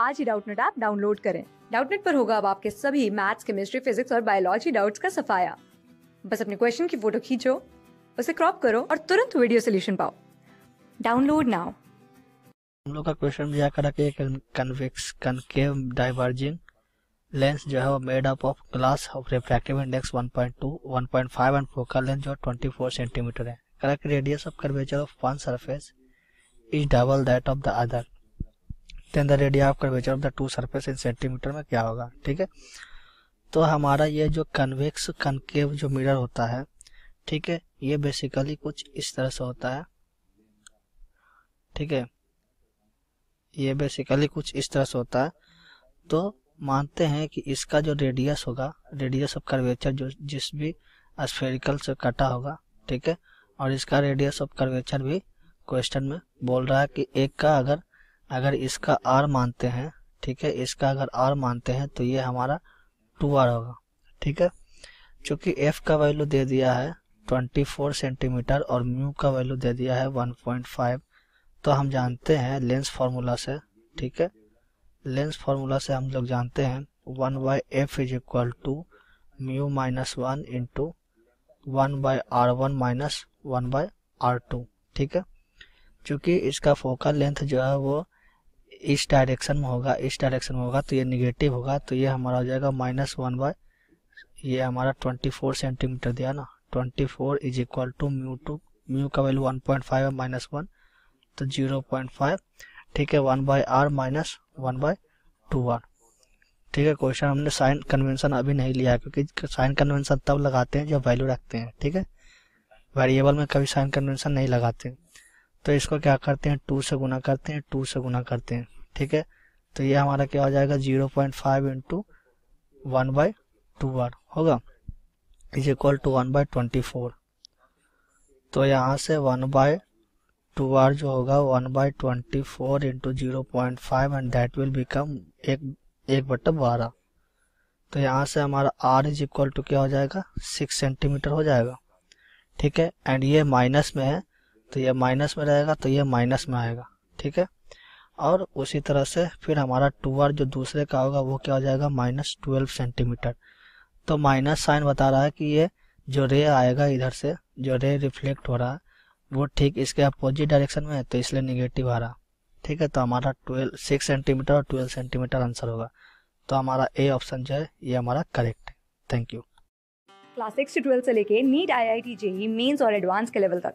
आज ही Doubtnut app download करें। डाउटनेट पर होगा अब आपके सभी मैथ्स केमिस्ट्री फिजिक्स और बायोलॉजी डाउट्स का सफाया। बस अपने क्वेश्चन की फ़ोटो खींचो, उसे क्रॉप करो और तुरंत वीडियो सोल्यूशन पाओ। डाउनलोड नाउ हम लोग का क्वेश्चन दिया करा कि कन्वेक्स कनकेव डाइवर्जिंग लेंस जो है वो made up of glass of refractive index 1.2 1.5 and focal length जो 24 सेंटीमीटर है। करा कि radius of curvature of one surface is double that of the other then the radius of curvature of the two surface in centimetre में क्या होगा? ठीक है? तो हमारा ये जो कन्वेक्स कनकेव जो मिरर होता है, ठीक है? ये बेसिकली कुछ इस तरह से होता है। ठीक है? ये बेसिकली कुछ इस तरह से होता है। तो मानते हैं कि इसका जो रेडियस होगा रेडियस ऑफ़ कर्वेचर जो, जिस भी स्फेरिकल से कटा होगा, ठीक है? और इसका रेडियस ऑफ़ कर्वेचर भी क्वेश्चन में बोल रहा है कि एक का अगर अगर इसका आर मानते हैं, ठीक है, इसका अगर आर मानते हैं तो ये हमारा टू आर होगा, ठीक है? चूँकि एफ़ का वैल्यू दे दिया है 24 सेंटीमीटर और म्यू का वैल्यू दे दिया है 1.5 तो हम जानते हैं लेंस फार्मूला से, ठीक है? लेंस फार्मूला से हम लोग जानते हैं one by F is equal to mu minus one into one by R one minus one by R two ठीक है? चूँकि इसका फोकल लेंथ जो है वो इस डायरेक्शन में होगा, इस डायरेक्शन में होगा तो ये निगेटिव होगा तो ये हमारा हो जाएगा माइनस वन बाय ये हमारा ट्वेंटी फोर सेंटीमीटर दिया ना। Twenty four is equal to mu two mu का वैल्यू वन पॉइंट फाइव है माइनस वन तो ज़ीरो पॉइंट फाइव ठीक है one by R minus one by two R ठीक है क्वेश्चन हमने साइन कन्वेंशन अभी नहीं लिया, क्योंकि साइन कन्वेंशन तब लगाते हैं जब वैल्यू रखते हैं, ठीक है? वेरिएबल में कभी साइन कन्वेंशन नहीं लगाते तो इसको क्या करते हैं? टू से गुना करते हैं, टू से गुना करते हैं, ठीक है? तो ये हमारा क्या हो जाएगा? Zero point five into one by two R होगा। Is equal to one by twenty four. तो यहाँ से वन बाय टू आर जो होगा, one by twenty four into zero point five and that will become एक एक बट्टा बारह। तो यहाँ से हमारा आर इज़ इक्वल टू क्या हो जाएगा? सिक्स सेंटीमीटर हो जाएगा, ठीक है? एंड ये माइनस में है तो ये माइनस में रहेगा तो ये माइनस में आएगा, ठीक है? और उसी तरह से फिर हमारा टू आर जो दूसरे का होगा, वो क्या हो जाएगा? माइनस ट्वेल्व सेंटीमीटर तो माइनस साइन बता रहा है कि ये जो रे आएगा इधर से, जो रे रिफ्लेक्ट हो रहा है, वो ठीक इसके अपोजिट डायरेक्शन में है तो इसलिए निगेटिव आ रहा ठीक है? तो हमारा ट्वेल्व सिक्स सेंटीमीटर और ट्वेल्व सेंटीमीटर आंसर होगा। तो हमारा ए ऑप्शन जो है, ये हमारा करेक्ट है। थैंक यू क्लास सिक्स से ट्वेल्थ से लेके NEET I I T JEE mains और एडवांस के लेवल तक।